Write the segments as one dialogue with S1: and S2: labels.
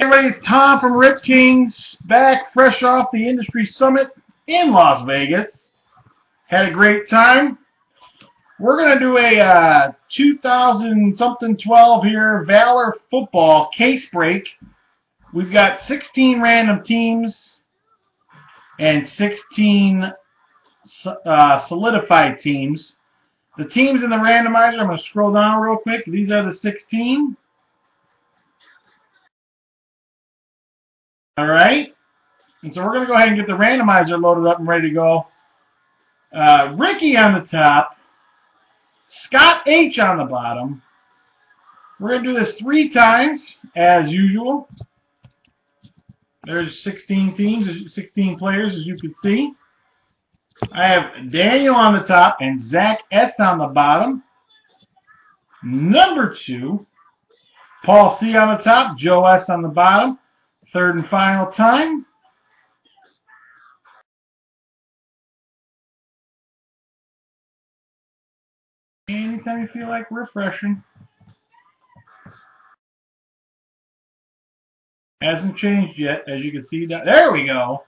S1: Everybody, Tom from Rip Kings, back fresh off the industry summit in Las Vegas. Had a great time. We're going to do a uh, 2000 something 12 here Valor football case break. We've got 16 random teams and 16 uh, solidified teams. The teams in the randomizer, I'm going to scroll down real quick. These are the 16. All right. And so we're going to go ahead and get the randomizer loaded up and ready to go. Uh, Ricky on the top. Scott H on the bottom. We're going to do this three times, as usual. There's 16 teams, 16 players, as you can see. I have Daniel on the top and Zach S on the bottom. Number two, Paul C on the top, Joe S on the bottom. Third and final time. Anytime you feel like refreshing. Hasn't changed yet, as you can see. That, there we go.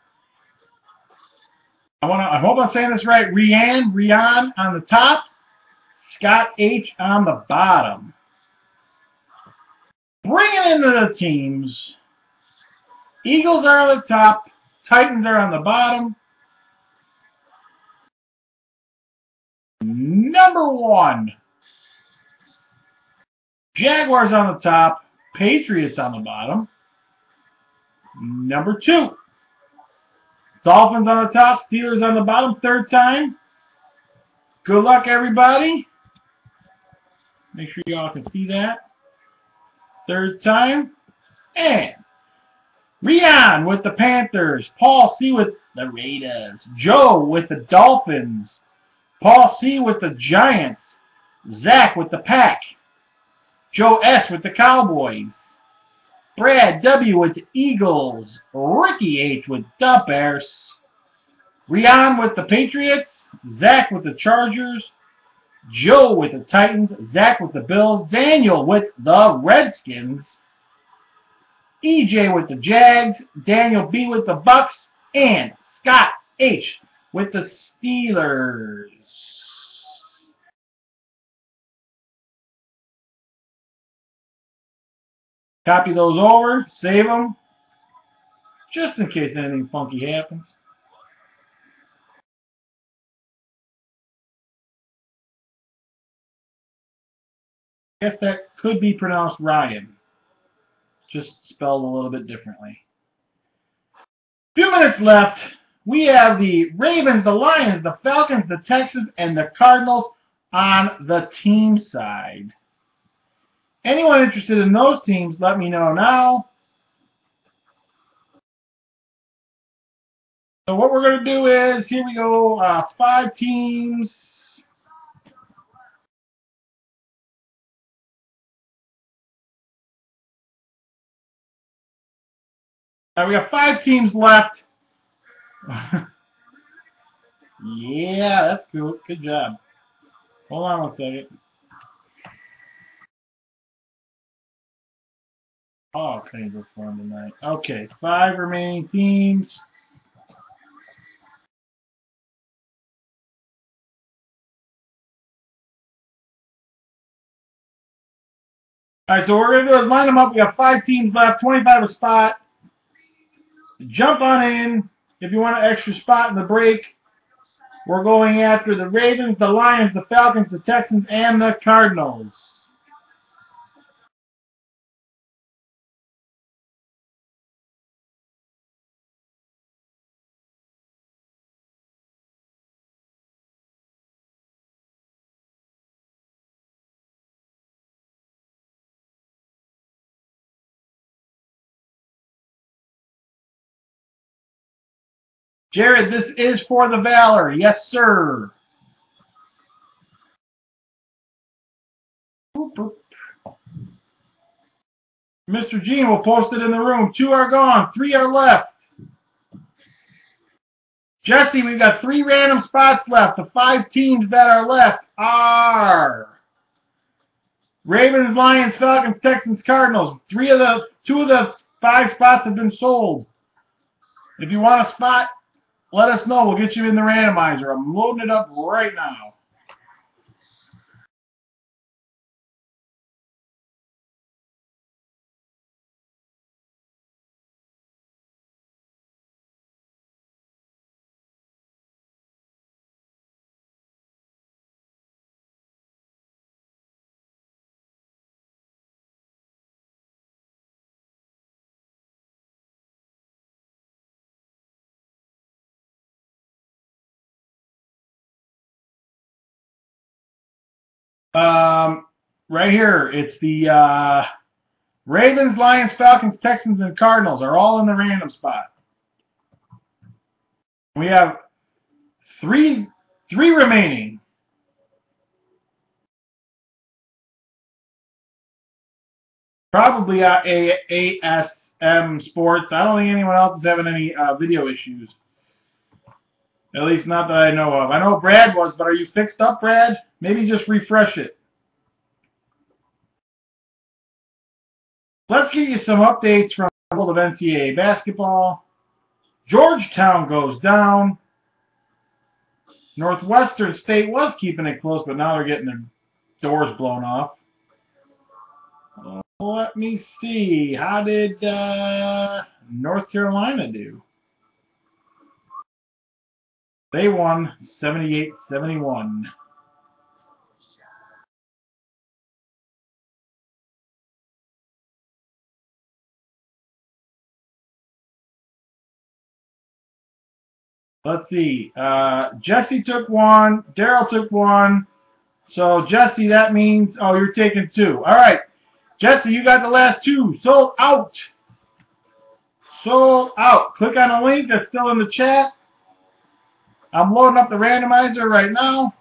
S1: I want to. I hope I'm saying this right. Rian, Rian on the top. Scott H on the bottom. Bringing into the teams. Eagles are on the top. Titans are on the bottom. Number one. Jaguars on the top. Patriots on the bottom. Number two. Dolphins on the top. Steelers on the bottom. Third time. Good luck, everybody. Make sure y'all can see that. Third time. And Rian with the Panthers. Paul C with the Raiders. Joe with the Dolphins. Paul C with the Giants. Zach with the Pack. Joe S with the Cowboys. Brad W with the Eagles. Ricky H with the Bears. Rian with the Patriots. Zach with the Chargers. Joe with the Titans. Zach with the Bills. Daniel with the Redskins. EJ with the Jags, Daniel B with the Bucks, and Scott H with the Steelers. Copy those over, save them, just in case anything funky happens. guess that could be pronounced Ryan just spelled a little bit differently. Few minutes left. We have the Ravens, the Lions, the Falcons, the Texans, and the Cardinals on the team side. Anyone interested in those teams, let me know now. So what we're going to do is, here we go, uh, five teams. Now we have five teams left. yeah, that's cool. Good job. Hold on one second. All kinds of fun tonight. Okay, five remaining teams. All right, so we're going to do is line them up. We have five teams left, 25 a spot. Jump on in if you want an extra spot in the break. We're going after the Ravens, the Lions, the Falcons, the Texans, and the Cardinals. Jared, this is for the Valor. Yes, sir. Mr. Gene will post it in the room. Two are gone. Three are left. Jesse, we've got three random spots left. The five teams that are left are Ravens, Lions, Falcons, Texans, Cardinals. Three of the two of the five spots have been sold. If you want a spot, let us know. We'll get you in the randomizer. I'm loading it up right now. Um, right here, it's the uh, Ravens, Lions, Falcons, Texans, and Cardinals are all in the random spot. We have three three remaining. Probably uh, ASM Sports. I don't think anyone else is having any uh, video issues. At least not that I know of. I know Brad was, but are you fixed up, Brad? Maybe just refresh it. Let's give you some updates from the world of NCAA basketball. Georgetown goes down. Northwestern State was keeping it close, but now they're getting their doors blown off. Uh, let me see. How did uh, North Carolina do? They won 78-71. Let's see. Uh, Jesse took one. Daryl took one. So, Jesse, that means, oh, you're taking two. All right. Jesse, you got the last two. Sold out. Sold out. Click on the link that's still in the chat. I'm loading up the randomizer right now.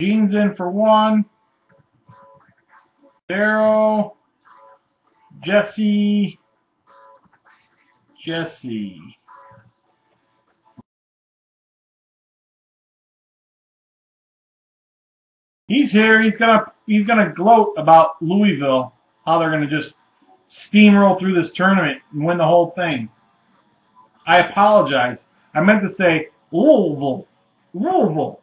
S1: Gene's in for one. Daryl, Jesse, Jesse. He's here. He's gonna he's gonna gloat about Louisville, how they're gonna just steamroll through this tournament and win the whole thing. I apologize. I meant to say Louisville. Louisville.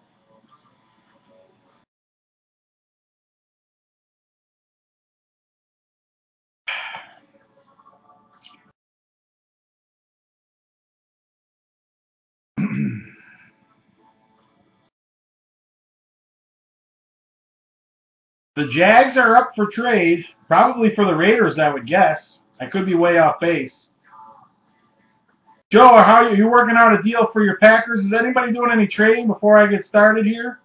S1: The Jags are up for trade, probably for the Raiders, I would guess. I could be way off base. Joe, how are you? You working out a deal for your Packers? Is anybody doing any trading before I get started here?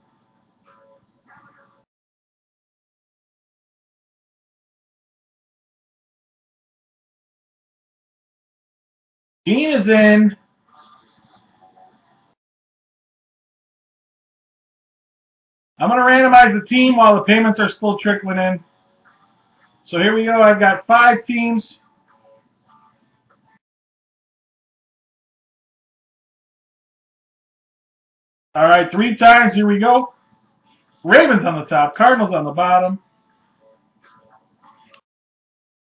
S1: Dean is in. I'm going to randomize the team while the payments are still trickling in. So here we go. I've got five teams. All right, three times. Here we go. Ravens on the top, Cardinals on the bottom.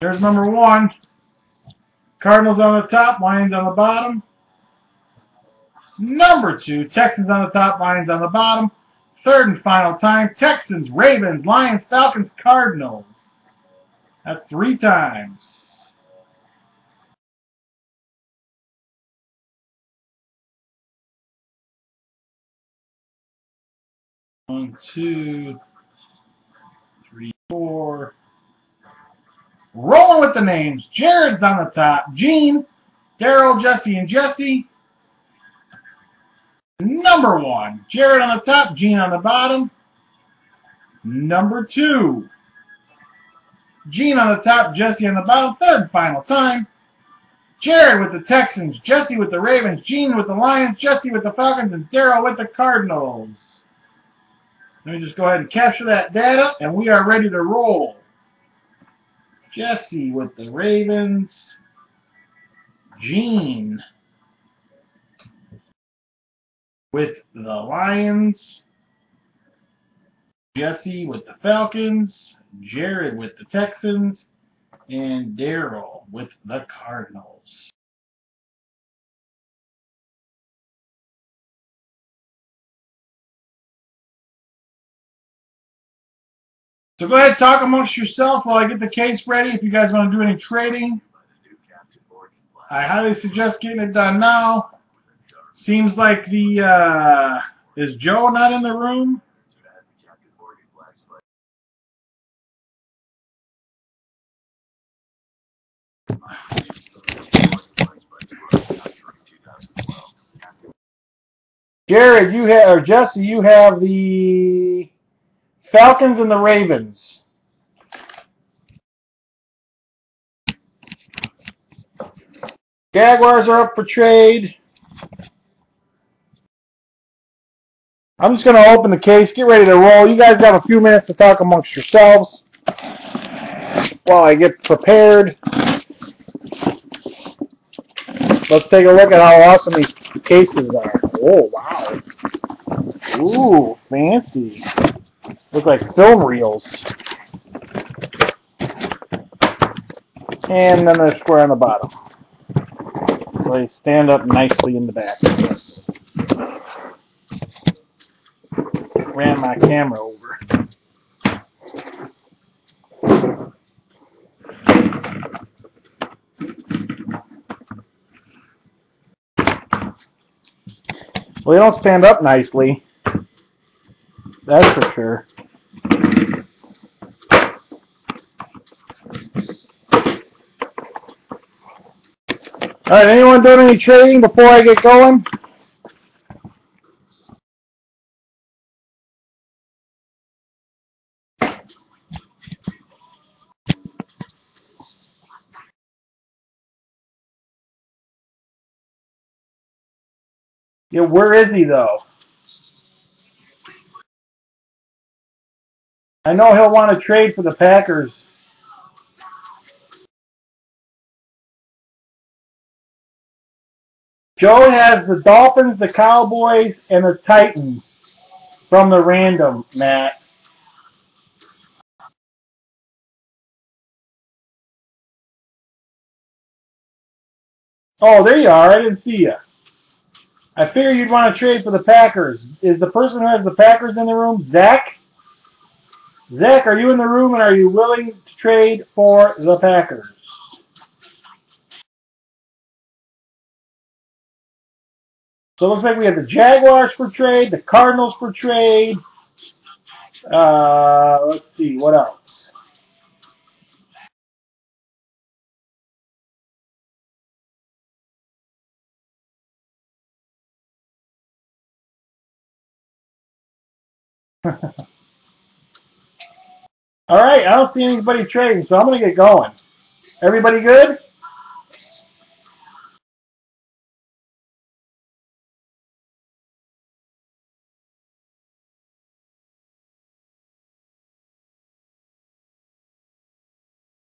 S1: There's number one. Cardinals on the top, Lions on the bottom. Number two, Texans on the top, Lions on the bottom. Third and final time, Texans, Ravens, Lions, Falcons, Cardinals. That's three times. One, two, three, four. Rolling with the names. Jared's on the top. Gene, Daryl, Jesse, and Jesse. Number one, Jared on the top, Gene on the bottom. Number two, Gene on the top, Jesse on the bottom. Third final time. Jared with the Texans, Jesse with the Ravens, Gene with the Lions, Jesse with the Falcons, and Daryl with the Cardinals. Let me just go ahead and capture that data, and we are ready to roll. Jesse with the Ravens, Gene with the Lions. Jesse with the Falcons. Jared with the Texans. And Daryl with the Cardinals. So go ahead, talk amongst yourself while I get the case ready. If you guys want to do any trading, I highly suggest getting it done now. Seems like the uh, is Joe not in the room? Jared, you have or Jesse, you have the Falcons and the Ravens. Jaguars are up for trade. I'm just going to open the case, get ready to roll. You guys have a few minutes to talk amongst yourselves while I get prepared. Let's take a look at how awesome these cases are. Oh, wow. Ooh, fancy. Look like film reels. And then they're square on the bottom. So they stand up nicely in the back. Ran my camera over. Well, they don't stand up nicely. That's for sure. All right, anyone doing any trading before I get going? Yeah, where is he though? I know he'll want to trade for the Packers. Joe has the Dolphins, the Cowboys, and the Titans from the random, Matt. Oh, there you are. I didn't see you. I figure you'd want to trade for the Packers. Is the person who has the Packers in the room Zach? Zach, are you in the room and are you willing to trade for the Packers? So it looks like we have the Jaguars for trade, the Cardinals for trade. Uh, let's see, what else? All right, I don't see anybody trading, so I'm going to get going. Everybody good?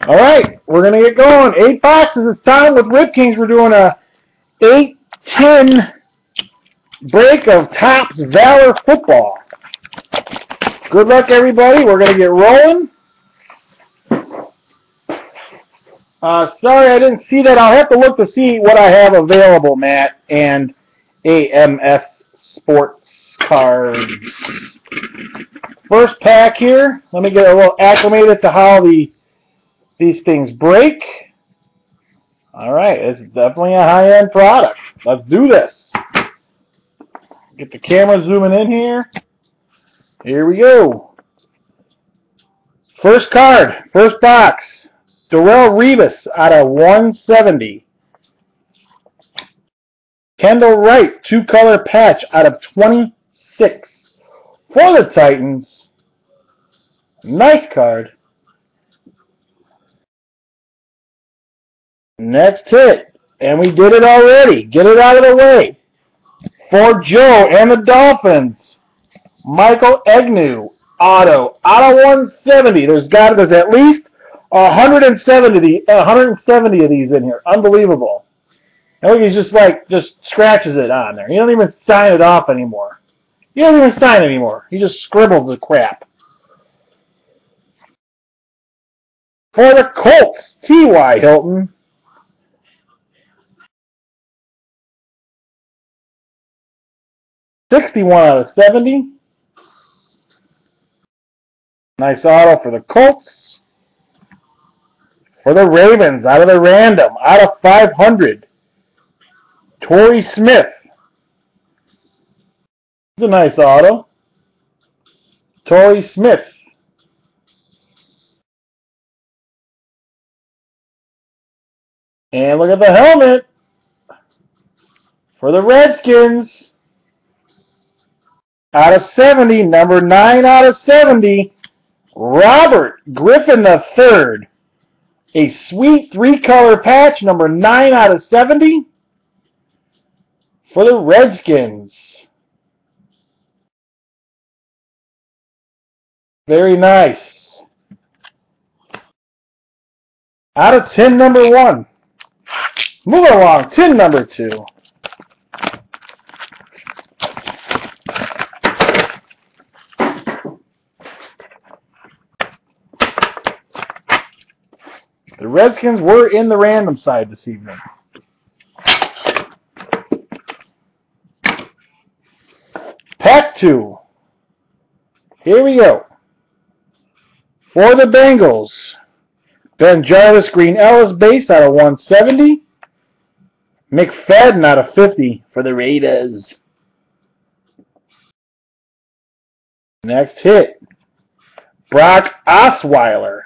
S1: All right, we're going to get going. Eight boxes. It's time with Rip Kings. We're doing a 8-10 break of Topps Valor Football. Good luck, everybody. We're going to get rolling. Uh, sorry, I didn't see that. I'll have to look to see what I have available, Matt, and AMS Sports Cards. First pack here. Let me get a little acclimated to how the these things break. All right, it's definitely a high-end product. Let's do this. Get the camera zooming in here. Here we go. First card, first box. Darrelle Revis out of 170. Kendall Wright, two-color patch out of 26. For the Titans. Nice card. And that's it. And we did it already. Get it out of the way. For Joe and the Dolphins, Michael Egnew, auto, out of 170. There's got there's at least 170 170 of these in here. Unbelievable. And he's just like, just scratches it on there. He doesn't even sign it off anymore. He doesn't even sign anymore. He just scribbles the crap. For the Colts, T.Y. Hilton. Sixty-one out of seventy. Nice auto for the Colts. For the Ravens, out of the random, out of 500. Torrey Smith. It's a nice auto. Torrey Smith. And look at the helmet for the Redskins. Out of 70, number 9 out of 70, Robert Griffin III. A sweet three-color patch, number 9 out of 70 for the Redskins. Very nice. Out of 10, number 1. Move along, 10, number 2. The Redskins were in the random side this evening. Pack 2. Here we go. For the Bengals, BenJarvus Green-Ellis base out of 170. McFadden out of 50 for the Raiders. Next hit. Brock Osweiler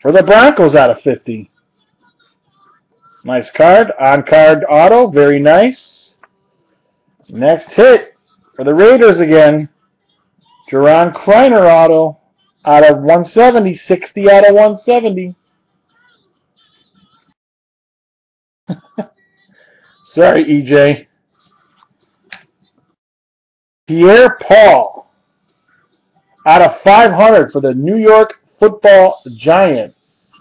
S1: for the Broncos out of 50. Nice card. On card auto. Very nice. Next hit for the Raiders again. Juron Criner auto out of 170. 60 out of 170. Sorry, EJ. Pierre Paul out of 500 for the New York Football Giants.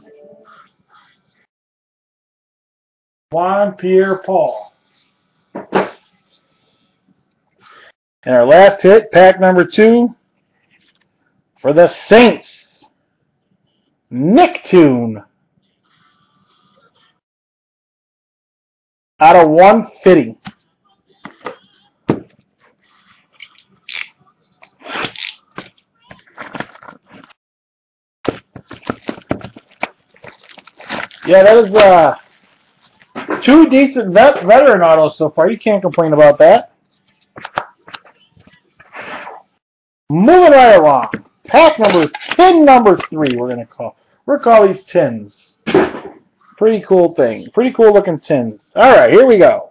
S1: Juan Pierre Paul. And our last hit, pack number two, for the Saints. Nick Toon. Out of 150. Yeah, that is uh, two decent vet, veteran autos so far. You can't complain about that. Moving right along. Pack number tin number three. We're gonna call. We're call these tins. Pretty cool thing. Pretty cool looking tins. All right, here we go.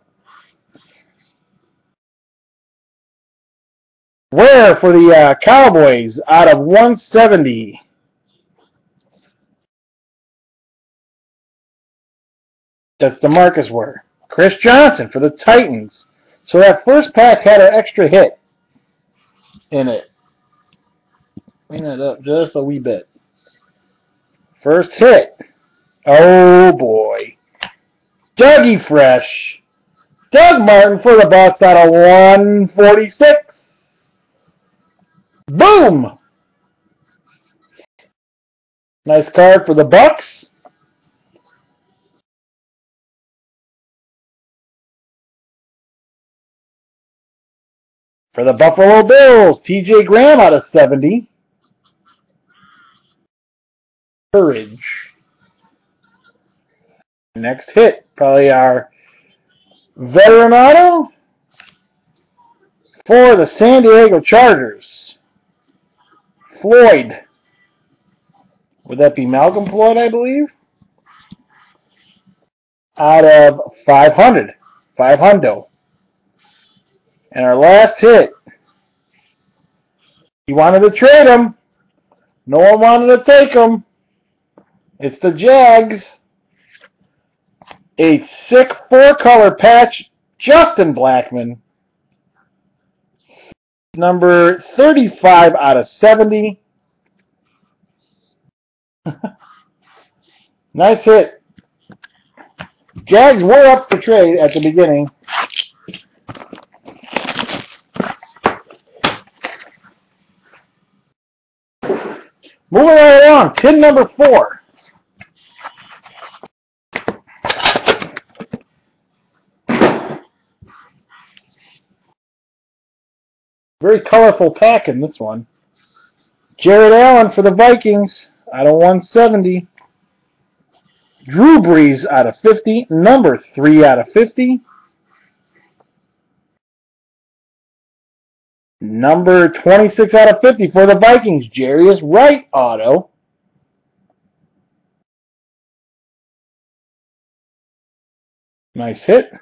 S1: Ware for the uh, Cowboys out of 170. That's DeMarcus Ware. Chris Johnson for the Titans. So that first pack had an extra hit in it. Clean it up just a wee bit. First hit. Oh boy. Dougie Fresh. Doug Martin for the Bucs out of 146. Boom! Nice card for the Bucs. For the Buffalo Bills, TJ Graham out of 70. Courage. Next hit, probably our veteran auto for the San Diego Chargers. Floyd. Would that be Malcom Floyd, I believe? Out of 500. 500. And our last hit, he wanted to trade him. No one wanted to take him. It's the Jags. A sick four-color patch, Justin Blackmon. Number 35 out of 70. nice hit. Jags were up for trade at the beginning. Moving right along, tin number four. Very colorful pack in this one. Jared Allen for the Vikings out of 170. Drew Brees out of 50. Number 3 out of 50. Number 26 out of 50 for the Vikings. Jarius Wright auto. Nice hit.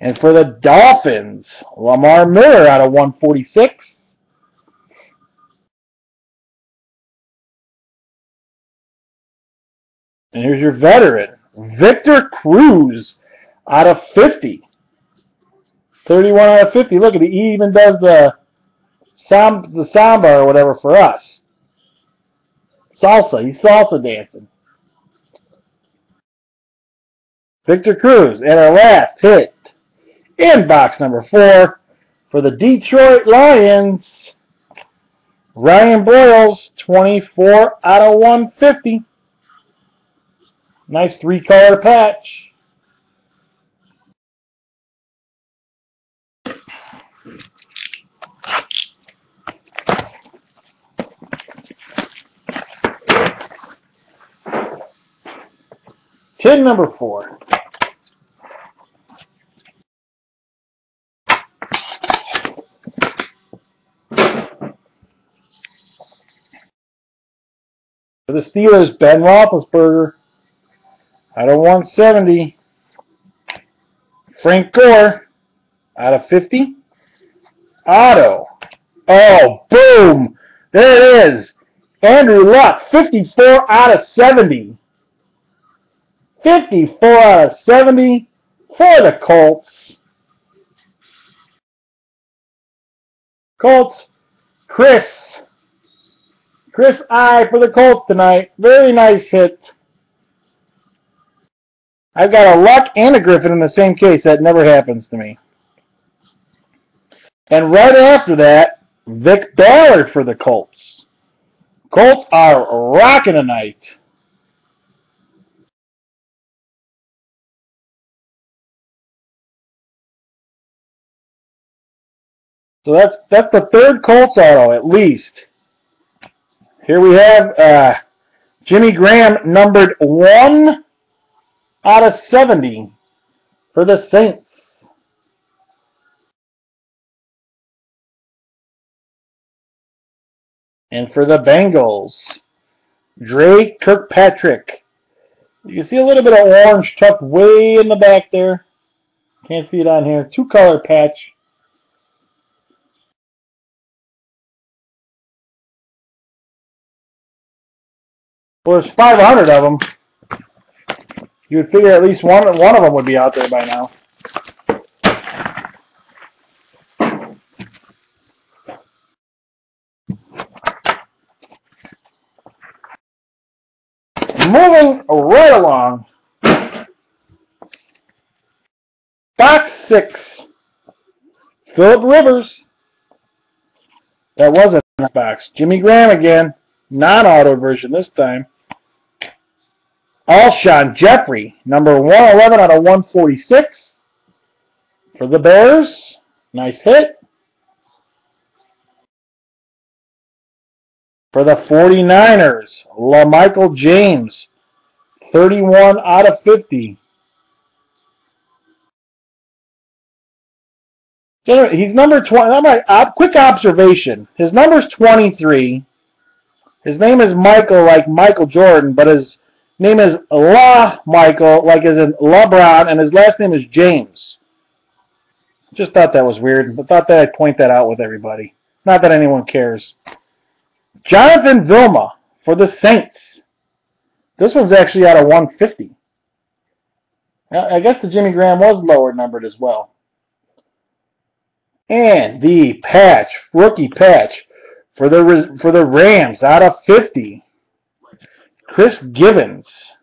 S1: And for the Dolphins, Lamar Miller out of 146. And here's your veteran, Victor Cruz out of 50. 31 out of 50. Look at it. He even does the sound, the samba or whatever for us. Salsa. He's salsa dancing. Victor Cruz. And our last hit in box number four for the Detroit Lions. Ryan Broyles, 24 out of 150. Nice three-color patch. Tin number four. For the Steelers, Ben Roethlisberger out of 170. Frank Gore out of 50. Auto. Oh, boom! There it is. Andrew Luck, 54 out of 70. 54 out of 70 for the Colts. Colts, Chris. Chris I for the Colts tonight. Very nice hit. I've got a Luck and a Griffin in the same case. That never happens to me. And right after that, Vick Ballard for the Colts. Colts are rocking tonight. So that's that's the third Colts auto at least. Here we have uh, Jimmy Graham numbered one out of seventy for the Saints. And for the Bengals, Dre Kirkpatrick. You see a little bit of orange tucked way in the back there. Can't see it on here. Two color patch. Well, there's 500 of them. You would figure at least one one of them would be out there by now. Moving right along. Box six. Philip Rivers. That wasn't a box. Jimmy Graham again. Non-auto version this time. Alshon Jeffery, number 111 out of 146 for the Bears. Nice hit. For the 49ers, LaMichael James, 31 out of 50. He's number 20. Uh, quick observation. His number's 23. His name is Michael, like Michael Jordan, but his name is La Michael, like as in LeBron, and his last name is James. Just thought that was weird, but thought that I'd point that out with everybody. Not that anyone cares. Jonathan Vilma for the Saints. This one's actually out of 150. I guess the Jimmy Graham was lower numbered as well. And the patch, rookie patch for the for the Rams out of 50. Chris Givens.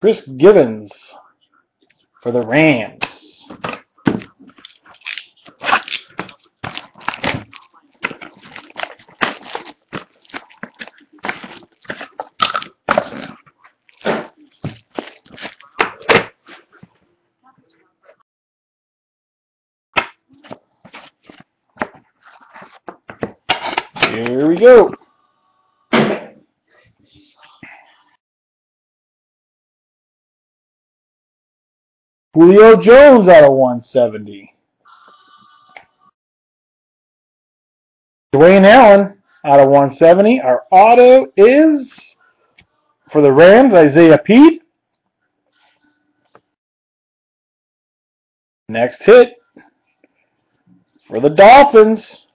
S1: Chris Gibbons for the Rams. Here we go. Julio Jones out of 170. Dwayne Allen out of 170. Our auto is for the Rams, Isaiah Pead. Next hit for the Dolphins.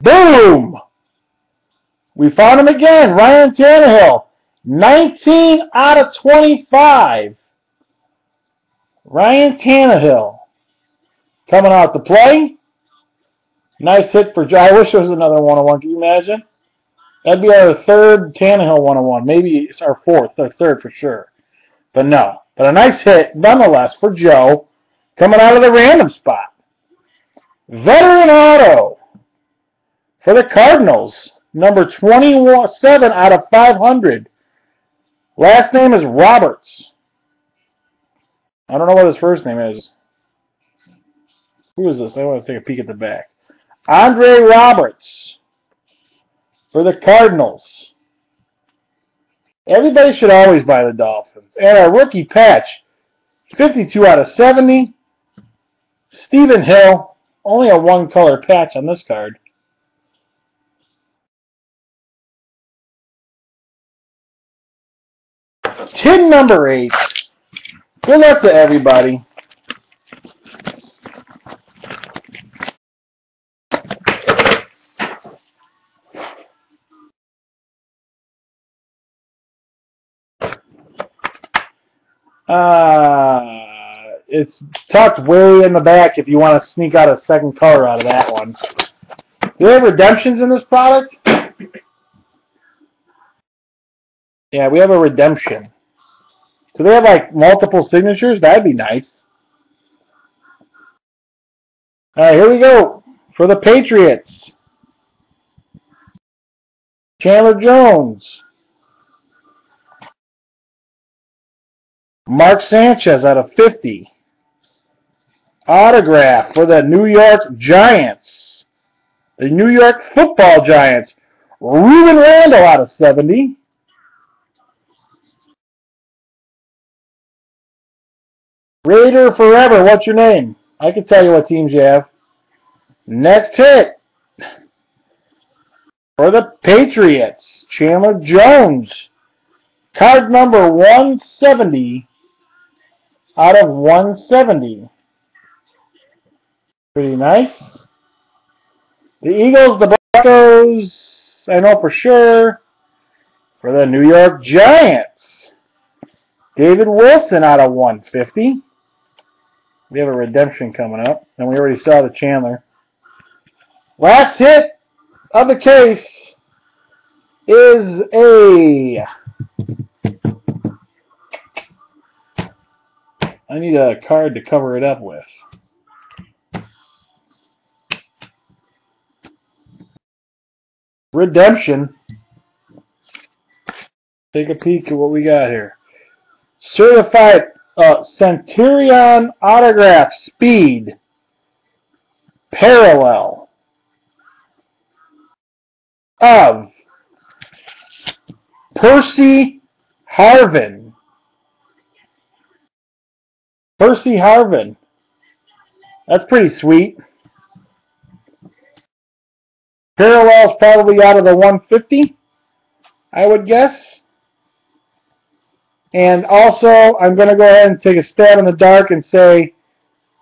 S1: Boom! We found him again, Ryan Tannehill. 19 out of 25. Ryan Tannehill coming out to play. Nice hit for Joe. I wish there was another one-on-one. Can you imagine? That'd be our third Tannehill one-on-one. Maybe it's our fourth or third for sure. But no. But a nice hit nonetheless for Joe coming out of the random spot. Veteran auto for the Cardinals. Number 27 out of 500. Last name is Roberts. I don't know what his first name is. Who is this? I want to take a peek at the back. Andre Roberts for the Cardinals. Everybody should always buy the Dolphins. And our rookie patch, 52 out of 70. Stephen Hill, only a one color patch on this card. Tin number eight. Good luck to everybody. Uh, it's tucked way in the back if you want to sneak out a second color out of that one. Do they have redemptions in this product? Yeah, we have a redemption. Do they have like multiple signatures? That'd be nice. All right, here we go for the Patriots. Chandler Jones. Mark Sanchez out of 50. Autograph for the New York Giants. The New York Football Giants. Rueben Randle out of 70. Raider Forever, what's your name? I can tell you what teams you have. Next hit for the Patriots, Chandler Jones. Card number 170 out of 170. Pretty nice. The Eagles, the Broncos, I know for sure. For the New York Giants, David Wilson out of 150. We have a redemption coming up, and we already saw the Chandler. Last hit of the case is a. I need a card to cover it up with. Redemption. Take a peek at what we got here. Certified uh, Centurion Autograph Speed Parallel of Percy Harvin. Percy Harvin. That's pretty sweet. Parallel's probably out of the 150, I would guess. And also, I'm going to go ahead and take a stab in the dark and say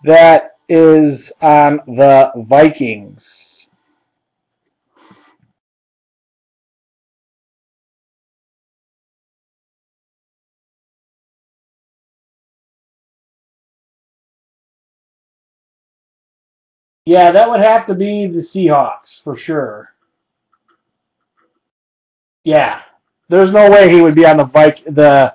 S1: that is on the Vikings. Yeah, that would have to be the Seahawks for sure.
S2: Yeah, there's no way he would be on the Vik the